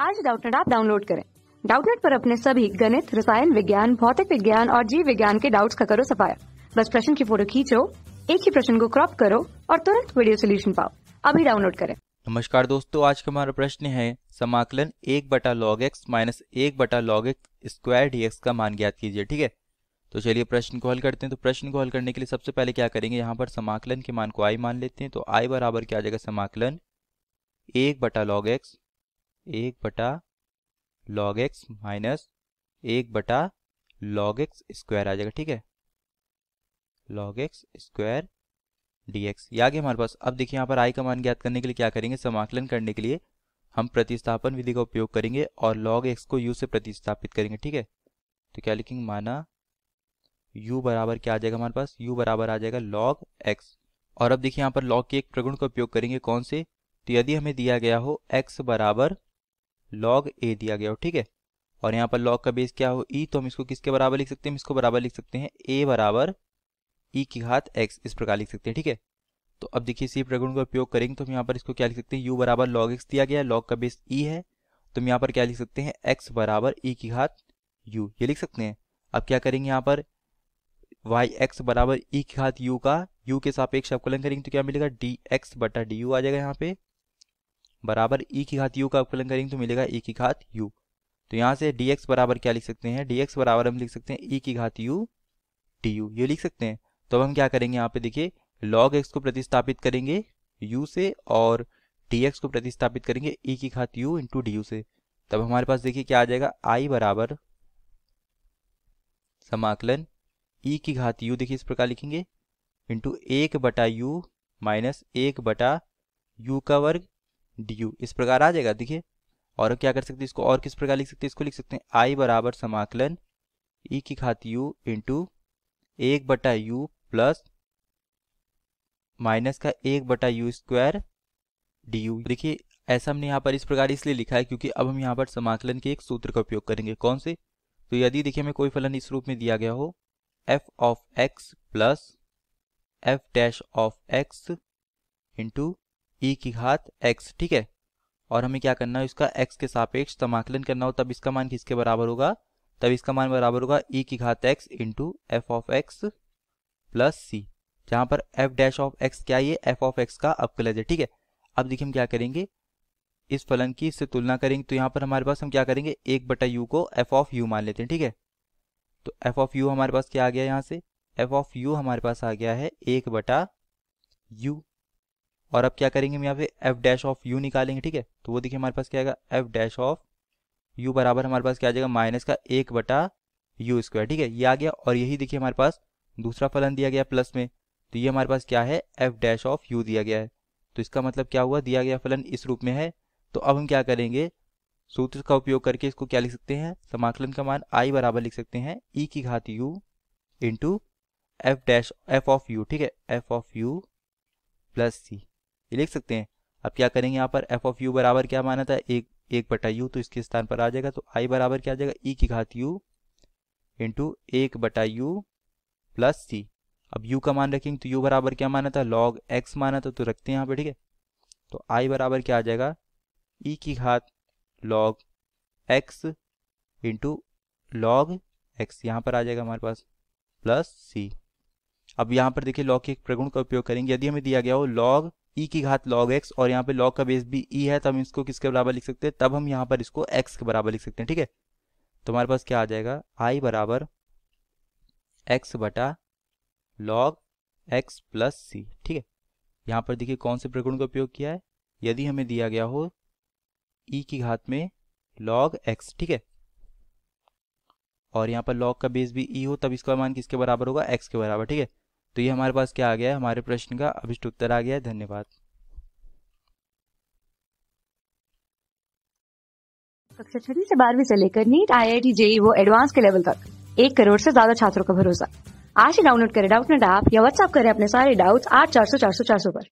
आज Doubtnut app download करें। Doubtnut पर अपने सभी गणित, रसायन विज्ञान, भौतिक विज्ञान और जीव विज्ञान के डाउट्स का करो सफाया। बस प्रश्न की फ़ोटो खींचो, एक ही प्रश्न को क्रॉप करो और तुरंत वीडियो सोल्यूशन पाओ। अभी डाउनलोड करें। नमस्कार दोस्तों, आज का हमारा प्रश्न है, समाकलन एक बटा लॉग एक्स माइनस एक बटा log x square d x का मान ज्ञात कीजिए, ठीक है? तो चलिए प्रश्न को हल करते हैं। तो प्रश्न को हल करने के लिए सबसे पहले क्या करेंगे? यहाँ पर समाकलन के मान को आई मान लेते हैं तो आई बराबर क्या आ जाएगा समाकलन एक बटा लॉग एक्स एक बटा लॉग एक्स माइनस एक बटा लॉग एक्स स्क्वायर आ जाएगा, ठीक है? Log x square d x ये आ गया हमारे पास, अब देखिए यहाँ पर आई का मान ज्ञात करने के लिए क्या करेंगे? समाकलन करने के लिए हम प्रतिस्थापन विधि का उपयोग करेंगे और लॉग एक्स को यू से प्रतिस्थापित करेंगे, ठीक है? तो क्या लिखेंगे? माना u बराबर क्या आ जाएगा हमारे पास? u बराबर आ जाएगा log x और अब देखिए यहाँ पर log के एक प्रगुण का उपयोग करेंगे कौन से? तो यदि हमें दिया गया हो x बराबर लॉग ए दिया गया हो, ठीक है? और यहाँ पर लॉग का बेस क्या हो? ई तो हम इसको किसके बराबर लिख सकते हैं? इसको बराबर लिख सकते हैं ए बराबर ई की घात एक्स इस प्रकार लिख सकते हैं, ठीक है? तो अब देखिए इसी प्रगुण का उपयोग करेंगे तो हम यहाँ पर इसको क्या लिख सकते हैं? यू बराबर लॉग एक्स दिया गया लॉग का बेस ई है तो हम यहाँ पर क्या लिख सकते हैं? एक्स बराबर ई की घात यू ये लिख सकते हैं। अब क्या करेंगे यहाँ पर? वाई एक्स बराबर ई की घात यू का यू के सापेक्ष अवकलन करेंगे तो क्या मिलेगा? डी एक्स बटा डी यू आ जाएगा यहाँ पे। बराबर ई की घात यू का अवकलन करेंगे तो मिलेगा ई की घात यू तो यहाँ से डी एक्स बराबर क्या लिख सकते हैं? डी एक्स बराबर हम लिख सकते हैं ई की घात यू डी यू ये लिख सकते हैं। तो अब हम क्या करेंगे यहाँ पे देखिए लॉग एक्स को प्रतिस्थापित करेंगे यू से और डी एक्स को प्रतिस्थापित करेंगे ई की घात यू इंटू डी यू से। तब हमारे पास देखिए क्या आ जाएगा? आई बराबर समाकलन ई की घात यू देखिए इस प्रकार लिखेंगे। इंटू एक बटा यू माइनस एक बटा यू का वर्ग डीयू इस प्रकार आ जाएगा, देखिए। और क्या कर सकते हैं इसको? और किस प्रकार लिख सकते हैं? इसको लिख सकते हैं आई बराबर समाकलन ई की खात यू इंटू एक बटा यू प्लस माइनस का एक बटा यू स्क्वायर डी यू देखिए, ऐसा हमने यहाँ पर इस प्रकार इसलिए लिखा है क्योंकि अब हम यहाँ पर समाकलन के एक सूत्र का उपयोग करेंगे। कौन से? तो यदि देखिए, हमें कोई फलन इस रूप में दिया गया हो f of x plus f dash of x into e की घात एक्स ठीक है? और हमें क्या करना है, इसका एक्स के सापेक्ष समाकलन करना हो, तब इसका मान किसके बराबर होगा? तब इसका मान बराबर होगा ई की घात x into f of x plus c जहाँ पर एफ़ डैश ऑफ़ एक्स क्या ये एफ़ ऑफ़ एक्स का अवकलज है, ठीक है? अब देखिए हम क्या करेंगे, इस फलन की इससे तुलना करेंगे तो यहाँ पर हमारे पास हम क्या करेंगे, एक बटा यू को एफ़ ऑफ़ यू मान लेते हैं, ठीक है? तो एफ़ ऑफ़ यू हमारे पास क्या आ गया यहाँ से? एफ़ ऑफ़ यू हमारे पास आ गया है एक बटा यू और अब क्या करेंगे हम यहाँ पे? एफ़ डैश ऑफ़ यू निकालेंगे, ठीक है? तो वो देखिए हमारे पास क्या आएगा? एफ़ डैश ऑफ़ यू बराबर हमारे पास क्या आ जाएगा? माइनस का एक बटा यू स्क्वायर ठीक है? ये आ गया और यही देखिए हमारे पास दूसरा फलन दिया गया प्लस में। तो ये हमारे पास क्या है? एफ़ डैश ऑफ़ यू दिया गया है। तो इसका मतलब क्या हुआ? दिया गया फलन इस रूप में है। तो अब हम क्या करेंगे? सूत्र का उपयोग करके इसको क्या लिख सकते हैं? समाकलन का मान आई बराबर लिख सकते हैं। ई की घात u into f dash f of u ठीक है? F of u plus c ये लिख सकते हैं। अब क्या करेंगे यहाँ पर एफ़ ऑफ़ यू बराबर क्या माना था? एक एक बटा यू तो इसके स्थान पर आ जाएगा तो आई बराबर क्या आ जाएगा? ई e की घात यू इंटू एक बटा यू प्लस सी अब यू का मान रखेंगे तो यू बराबर क्या माना था? लॉग एक्स माना था तो रखते हैं यहाँ पे, ठीक है? तो आई बराबर क्या आ जाएगा? ई e की घात log x into log x यहाँ पर आ जाएगा हमारे पास प्लस सी अब यहाँ पर देखिए लॉग के एक प्रगुण का उपयोग करेंगे। यदि हमें दिया गया हो लॉग ई की घात लॉग एक्स और यहाँ पे लॉग का बेस भी ई है तो हम इसको किसके बराबर लिख सकते हैं? तब हम यहाँ पर इसको एक्स के बराबर लिख सकते हैं, ठीक है? तो हमारे पास क्या आ जाएगा? आई बराबर एक्स बटा लॉग एक्स प्लस सी ठीक है? यहाँ पर देखिए कौन से प्रगुण का उपयोग किया है? यदि हमें दिया गया हो ई की घात में लॉग एक्स ठीक है? और यहाँ पर लॉग का बेस भी ई हो, तब इसका मान किसके बराबर होगा? एक्स के बराबर, ठीक है? तो ये हमारे पास क्या आ गया है? हमारे प्रश्न का अभिष्ट उत्तर आ गया है। धन्यवाद। कक्षा छठी से बारहवीं से लेकर NEET I I T JEE वो एडवांस के लेवल तक। एक करोड़ से ज़्यादा छात्रों का भरोसा। आज ही डाउनलोड करें। डाउट नेट ऐप या व्हाट्सअप करें अपने सारे डाउट्स आठ चार सौ चार सौ चार सौ पर।